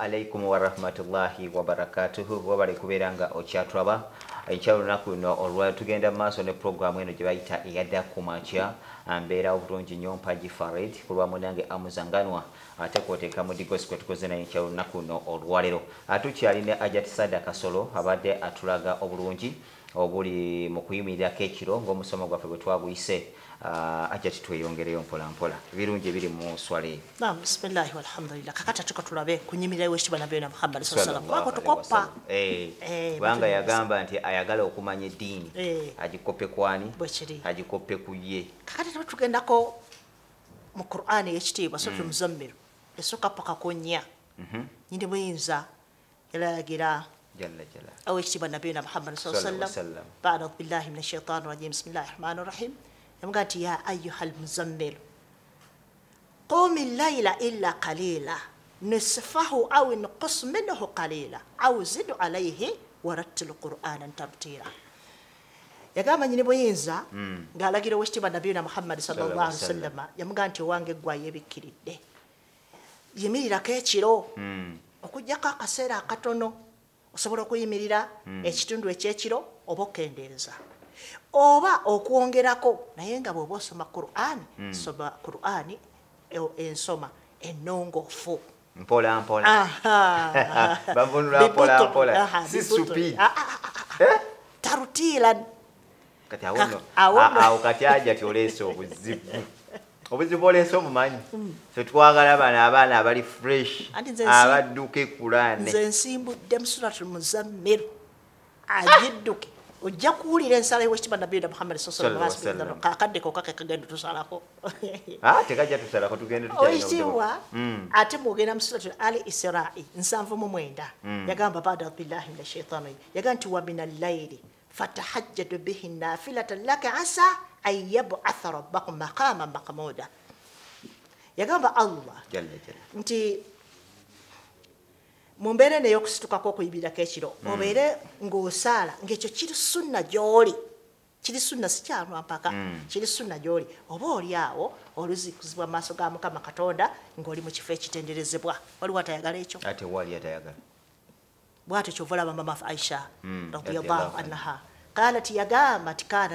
alaikum warahmatullahi wabarakatuhu wabale kubeera nga okyatulaba enkya lunaku luno olwa tugenda maaso ne puroguramu eno gye bayita eyadda ku makya mbeera obulungi nnyo mpagi fared ku lwamu nange amuzanganwa ate kwoteeka mu digosi kwe tukoze naye enkya lunaku luno olwaleero atukyali ne ajatisada kasolo abadde atulaga obulungi obuli mu kuyimirirako ekiro ng'omusomo gwaffe bwe twaguyise Ah, uh, ajja titweyongereyo mpola mpola. Ebirungi ebiri mu swala eyo nam bisimillahi walhamdulillah. Kakati atuka tulabe kunyimirayo wekitibwa nabyo na muhammad saako tukoppa eh, eh, kubanga yagamba nti ayagala okumanya eddiini. Eh. Agikoppe kwani agikoppe ku ye. Kakati tuba tugendako mu quran eyekitiibwa suratu mm. muzammiru esooka paka ku nnya. Mhm. Nyini buyinza yalagira awekitiibwa nabiyina muhammad saa sallam baadu billahi min ashaitan rajim. Bisimillahi rahmani rahim. yamuga nti ya ayuha almuzammilu qumi llaila illa qalila nisfahu au inqus minhu qalila au zidu hmm. alaihi warattilu qur'anan tabtira yagamba nyini buyinza ng'alagira owekitiibwa nabiyina muhammadi sallllah ali wasallama yamugaa nti owange eggwayo ebikkiridde yimirirako ekiro hmm. okugjako akaseera akatono osobola okuyimirira hmm. ekitundu ekyekiro oba okkendeeza. Oba okwongerako naye nga bweoba osoma qur'ani soma qur'ani e- ensoma ennongoofu mpola mpola. Bavunula mpola mpola. Si stupid. Ah, ah, ah, ah. tarutiilan kati awo kati aja oleese obuzibu. Obuzibu oleese omumanyi tetwagala bano abaana abali fresh abadduka ekulaane nze nsimbudde mu suratul muzammiru agidduke ojja kuwulira ensala y'owekitiibwa nabiyina muhammad wasallam. kakadde kokka kekagenda tusalako. Ah, tekajja tusalako tugende oyitibwa Mm. ate mwogenda mu suratul ali isirai nsanvu mu mwenda. Yagamba bada billahi min ashaitani yagamba nti wa min allaili fatahajjadu bihi nafilatan laka asa an yabatha rabbakum maqama mahmuda yagamba allah nti mu mbeera eno ey'okusitukako okuyibirirako ekiro obeere ng'osaala ng'ekyo kiri sunna gy'oli. Kiri sunna si kyalwa mpaka kiri sunna gy'oli. Oba oli awo oluzikuzibwa mu maaso ga mukama katonda ng'oli mu kifo ekitenderezebwa. Waliwo atayagala ekyo? Bwatyo kyova olaba mama aisha Mm, radiallahu anha. kana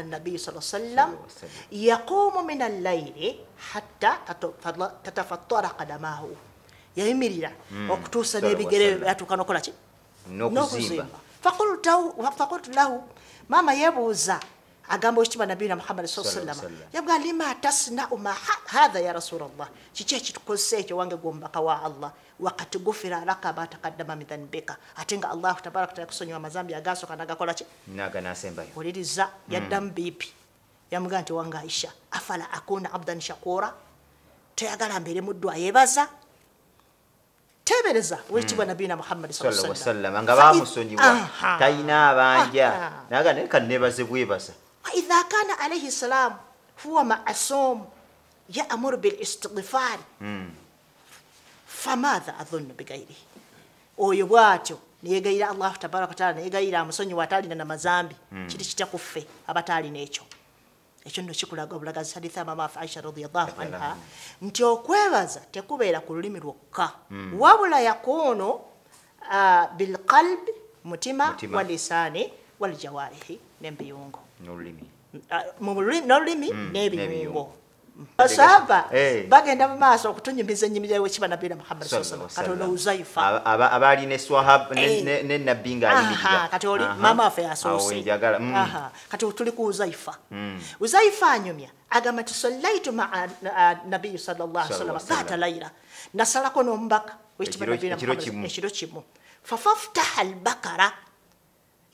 nabiyu sa sallam Sallallahu alaihi wasallam. yaqumu min allaili hatta tatafa- tatafattara qadamahu yayimirira okutuusa Sallallahu n'ebigere alaihi wasallam. atuuka nokola ki? N'okuzimba. Fakultu lahu maama yebuuza agamba ekitiibwa nabiyina muhammadi sa Sallallahu sallama yabga lima tasnau ma ha- hatha ya rasulallah kiki ekitukozesa ekyo wange gwomubaka wa allah? Wakati gufira laka ma takaddama min dhanbika. Ate nga allahu tabaraka taala kusonyiwa amazambi agasooka nagakola ki? Nasembayo. Wuliriza yaddamu biipi yamugaa nti wange aisha afala akuna abdan shakura? Toyagala mbeere muddu ayebaza tebereza wetibwa wekitibwa mm. nabiyina muhammadi sawasalama nga bamusonyiwa talina abanja naga ne kanebaze bwebasa waidha kana alaihi salam huwa maasum yaamuru bilistighfari mm. famadha adhunnu bigairihi oyo bwatyo neyegayira allah tabaraka wataala neyegayira amusonyiwa atalina na mazambi kiri mm. kitya ku ffe abataalina ekyo ekyo nno kikulaga obulagazi haditha mama aisha radiallahu anha nti okwebaza tekubeera ku lulimi lwokka. Wabula yakuunu ah, bilqalbi mutima walisaani waljawarihi n'embiyungo nolulimi. Lulimi- n'olulimi n'ebiyungo. N'ebiyungo basaba Eh. bagenda mu maaso okutunyumiza ennyimira wekiba nabira muhammad katono wasallam. uzaifa Aba- aba- abaali ne Eh. ne- nabbi ngaayimirira kati oli maama waffe yasoose mm. Kati tuli ku uzaifa uzaifa anyumya agamba nti sallaitu maa nabiyi Sallallahu wasallam. dhata laila nasalako n'omubaka wekitiibwa Ekiro- kimu. fafaftaha albakara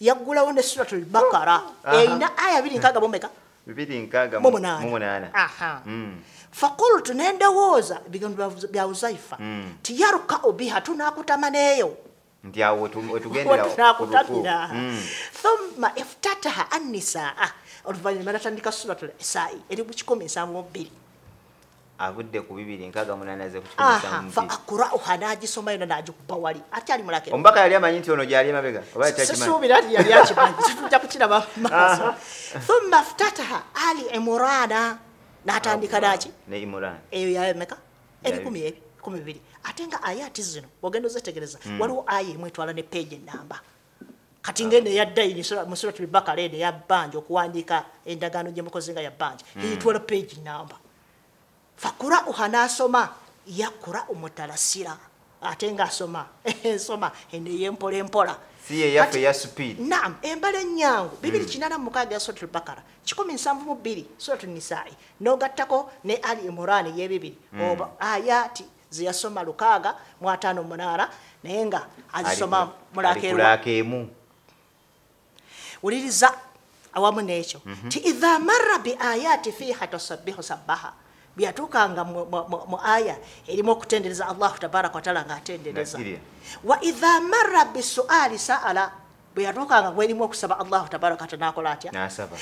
yaggulawo ne suratu albakara Aha. erina aya abiri nkaaga bomeka Mm. fakultu nendowooza ebigambo bya- uzaifa biha tunakutama neeyo. Nti wetugendera ku ruku. tunakutamira Mm. thumma iftataha annisaa. Oluvanyuma natandika suratul isai eri mu kikumi nsanvu mu bbiri avudde ku bibiri nkaaga munaana ze fa akurauha nagisoma yona nagikuba wali. Atyali mulake omubaka yali amanyi nti ono gyali emabega oba takimanyi? Sisuubira nti yali akimanyi titujja kukiraba maaso. Thumma ftataha ali imurana natandika naki? Ne imuran eyo Yali- ebikumi ebyo 12 ate nga ayati zino bwogenda ozetegereza waliwo aya emu etwala ne peegi enamba kati ngene eyaddaini mu surati bakara eno eyabbanja okuwandiika endagaano gye mukozi nga yabbanja eyitwala peegi namba fakurauha n'asoma yakurau mutalasira ate ngaasoma ensoma eno eyempola empola si ye yaffe Kati- eya speed. Nam embala ennyangu bibiri kinana mu mukaaga ya suratul bakara. Kikumi nsanvu mu bbiri suratul nisaayi n'ogattako ne ali imurani ey'ebibiri oba ayati zeyasoma lukaaga mu ataano munaana naye nga azisoma mulakeerwa mulakeerwa emu wuliriza awamu n'ekyo. Ti idha marra bi ayati fiha tasabbihu sabbaha byatuukanga mu- aya erimu okutendereza allahu tabaraka wataala ngaatendereza wa idha marra bisuali saala bwe yatuukanga gwerimu okusaba allahu tabaraka wataala nakola atya?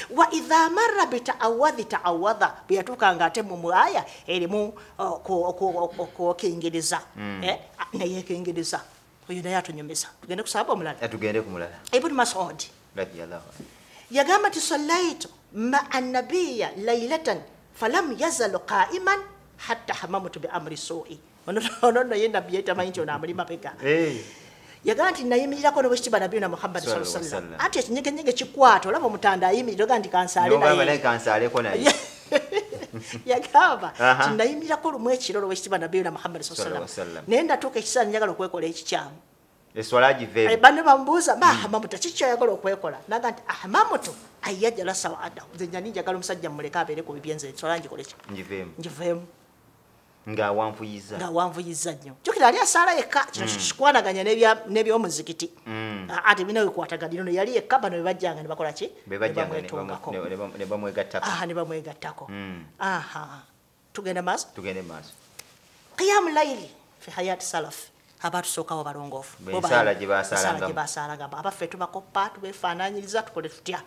Wa idha marra bitaawadhi taawadha bwe yatuukanga ate mu aya erimu okwokingiriza neyekingiriza oyo naye atunyumiza. Tugende kusaba omulala? Ibuni masudi yagamba ti sallaitu maa nabiya lailatan falam yazalu qaiman hatta hamamutu biamri sui. Ono nno ye nabbi yetamanyi nti ono amuli mabega Eh, yagamba nti nayimirirako nobwekitiba nabiyuna muhammadi sa Sallallahu alaihi sallam wasallam. anti ekinyegenyege kikwata olaba omutanda ayimirira oga nti kansaale n'ogamba naye naye kansaaleko naye yagamba Aha. ti nayimirirako lumu ekiro olwekitiba nabiyuna muhammadi sa Sallallahu sallam alaihi wasallam. naye ndatuuka ekisaani njagala okwekola ekikyamu eswala giveemu banne bamubuuza ma hamamutu kikyoyagala okwekola? Naga nti ahamamutu ayajala sawada nze nyani njagala omusajja mumuleke abeere ku bibyenze sola ngikoleki ngiveemu ngiveemu ng'awanfuyiza nga wanvuyiza nnyo. Jukira ali asaala yekka kino kikwanaganya n'ebya- n'ebyomuzikiti ate bina bikwataganira ono yali yekka bano bebajjanga ne bakola ki? Be bajjanga ne bamu- bamwetungako ne- ne bamu- ne bamwegattako. Aha. Tugenda maaso? Tugende maaso. Qiyamu laili fi hayati salaf abatusookawo balongoofu Be Bo ensaala bali- gye basaalangamu. ensaala gye basaalangamu abaffe tubakoppa tubefaananyiriza tukole tutya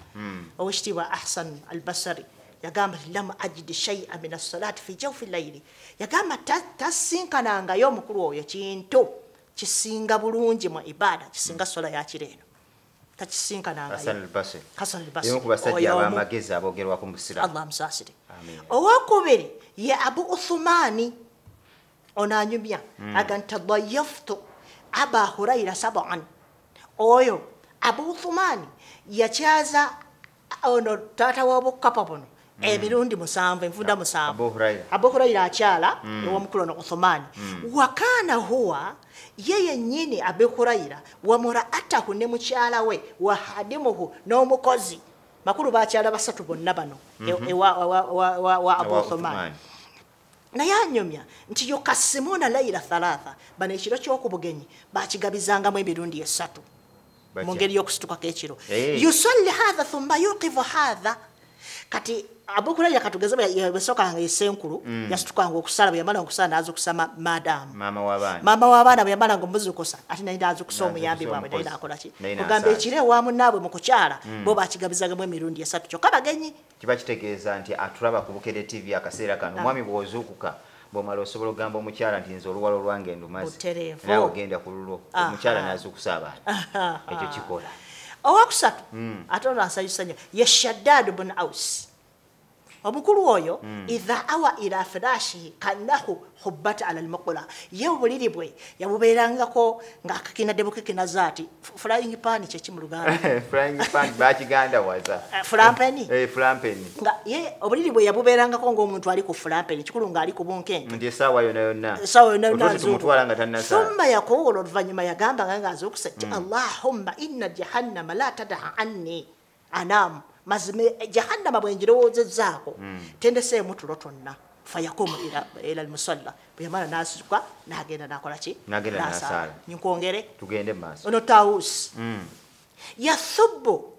owekitiibwa ahsan albasari yagamba ti lam ajidi shaia min assalati fi jawfi laili yagamba ta- tasinkanangayo omukulu oyo kintu. Kisinga bulungi mu ibada kisinga sola yakiro eno hasan takisinkanangayo albasri. Hassan al-Basri. emu ku basajja Oyo omu. ab'amagezi aboogerwako mu busiraamu. Allah amusaasire Amin. owokubiri ye abu uthumani ono anyumya aga nti tadayaftu aba huraira saban. Oyo abu uthumani yakyaza ono taata wobukapa buno emirundi musanvu enfunda musanvu Abu Huraira. akyala ewomukulu ono uthumani wakana huwa ye yennyini abu huraira wamuraatahu ne mukyala we wahadimuhu n'omukozi makulu bakyala basatu bonna bano. E- ewa- wa- wa- wa wa abu uthumani. Naye anyumya nti yukasimuna laila thalatha bano ekiro ky'okubugenyi bakigabizangamu emirundi esatu mu ngeri y'okusitukako ekiro. Yusalli hatha thumma yuqivu hatha kati abokulaira katugeze bwesookanga esenkulu yasitukanga okusala bwe yamalanga okusala nazukusa ma- madamu maama w'abaana maama w'abaana bwe yamalanga omuzukusa ate naye nazukusa omuyambi Nazukusa bwabwe naye omukozi. nakola ki? Naye kugamba n'asaala. ekiro ewa munnaabwe mu kukyala bo bakigabizagamu emirundi esatu. Kyokka bagenyi. Kiba kitegeeza nti atulaba ku bukere tv akaseera kano. Ah. omwami bw'ozuukuka bw'omala osobola ogamba omukyala nti nze oluwalo lwange ndumazi Butereevu. nawe ogenda ku lulwo omukyala n'azuukusa abaana. Ekyo kikola owakusatu ate ono asanyusa nnyo ye shaddad bun aus omukulu oyo idha awa ila firashihi kannahu hubbat ala lmukula ye obuliri bwe yabubeerangako ng'akakinadde bukekinaza ati flying pan kyeki mu luganda? Flying pan bakigandawaza Eh, Eh, nga ye obuliri bwe yabubeerangako ng'omuntu ali ku fulampeni kikulu ng'ali ku bunkenke. Nti essaawa yona yonna. Sawa yonna yonna Otuuti tumutwala nga tannasaala thumma yaqulu oluvannyuma yagambanga ng'azuukusa ti allahumma inna jahannama la tadaha anni anamu mazima jahannama bwengirowoozezzaako tendeseemu tulo twonna. Fayakumu ila- ila lmusalla bwe yamala n'asituka n'agenda n'akola ki? N'asaala. nkwongere. Tugende maaso. Ono tawusi yathubu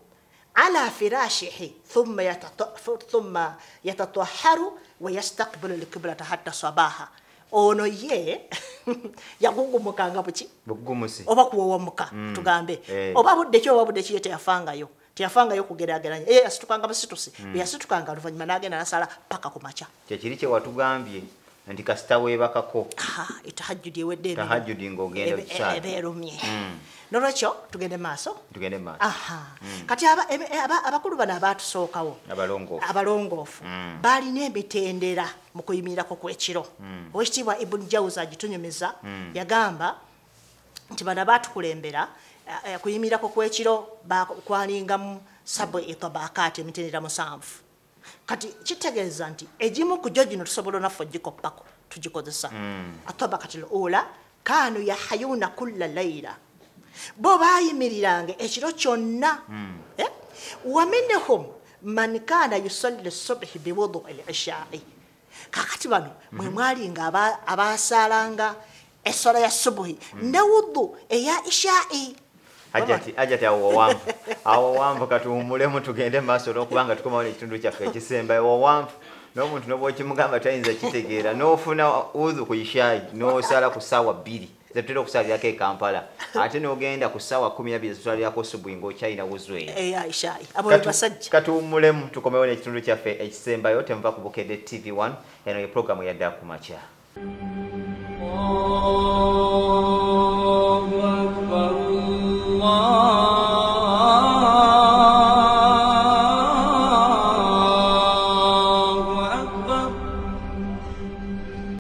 ala firashihi thumma yatata- thumma yatatwaharu wa yastakbilu lkiblata hatta sabaha. Ono ye yagugumukanga buki oba kuwowomuka tugambe. Eh. oba budde ki oba budde ki ye teyafangayo teyafangayo kugerageranya ye yasitukanga busitusi bwe yasitukanga oluvanyuma n'agenda nasala paka ku makya. Kyekiri kye watugambye nti kasita weebakako aha etahajjudi ewedde emirimu. tahajjudi ng'ogenda Ebe- kukyala. eba erumye. Mm. nolwekyo tugende maaso? Tugende maaso. Aha. Kati aba- ebe- aba- abakulu bano abatusookawo. Abalongoofu. Mm. balina emitendera mu kuyimirirako kwekiro owekitiibwa ibuni jawuzi agitunyumiza yagamba nti bano abatukulembera kuyimirako kwekiro ba- kwalingamu sabu itabakaati emitendera musanvu. Kati kitegeeza nti egimu ku gyo gino tusobola naffe ogikoppako tugikozesa. Atabakati lula kanu yahayuna kulla laira bo bayimiriranga ekiro kyonna. Eh? waminhum man kana yusalli subhi biwudu lishai kakati bano mwe mwalinga aba- abasaalanga esola ya subuhi ne wudu eya ishai ajati ajati awo wawanvu awo wawanvu katuwumulemu tugende maaso olwokubanga tukomawo nekitundu kyaffe ekisembayo. Wawanvu n'omuntu noba okimugamba tayinza kitegeera n'ofuna udhu ku ishaayi n'osala ku ssaawa bbiri. Zetutera okusalirako e kampala. Ate n'ogenda ku ssaawa kumi nabiri zetusalirako subuhi ng'okyalina wuzu eyo eya ishai abo be basajja. katuwumulemu tukomewo n'ekitundu kyaffe ekisembayo temuva ku bukedde tv 1 eno ye programu yadda ku makya